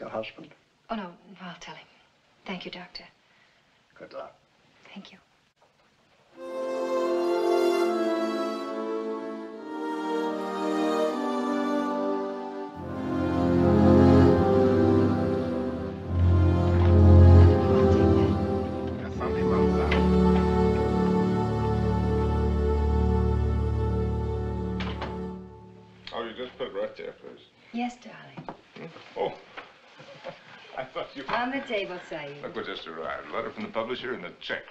your husband? Oh, no, I'll tell him. Thank you, Doctor. Good luck. Thank you. Oh, you just put it right there, please. Yes, darling. Oh. I thought you... On the table, Saeed. Look what just arrived. A letter from the publisher and a check.